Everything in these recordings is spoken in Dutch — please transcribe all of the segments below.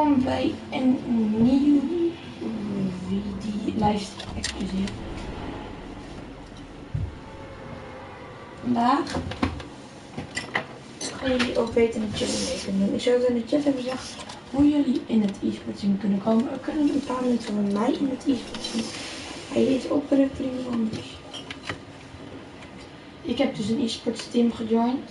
Welkom bij een nieuw video lijst excuseer. Vandaag gaan jullie ook weten de chat mee kunnen doen. Ik zou het in de chat hebben gezegd hoe jullie in het e-sport kunnen komen. Er kunnen een paar mensen van mij in het e-sport zien. Hij opgericht door iemand anders. Ik heb dus een e-sports team gejoind.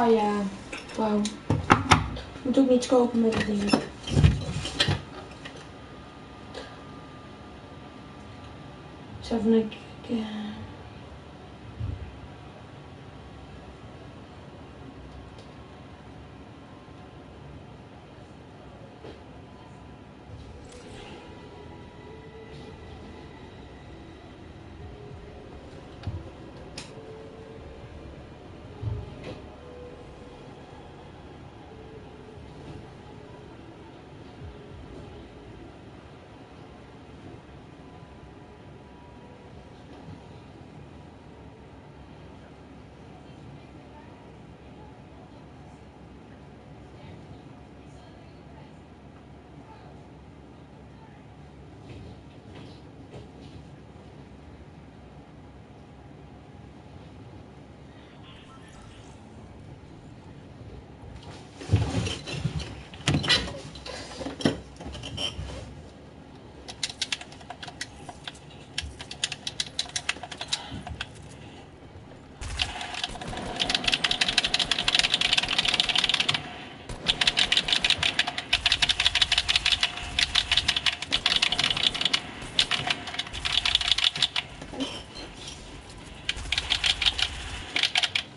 Oh ja, wauw. Moet ook niets kopen met het ding. Zo van ik. Ja.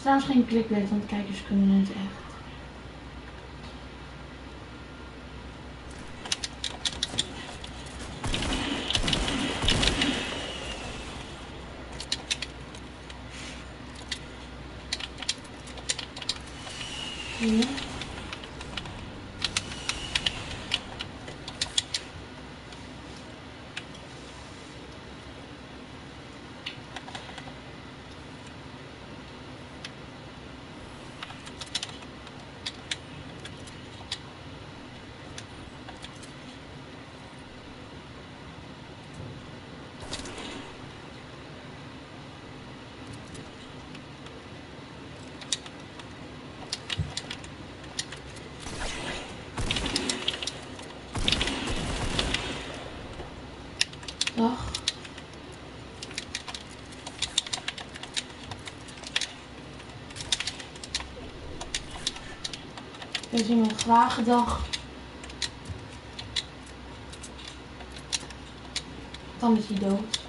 is trouwens geen clickbait, want kijkers kunnen het echt. Ja. Dag. We zien een graag dag. Dan is hij dood.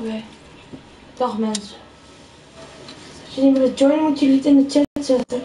Oké. Dag mensen. Als jullie willen joinen, moeten jullie het in de chat zetten.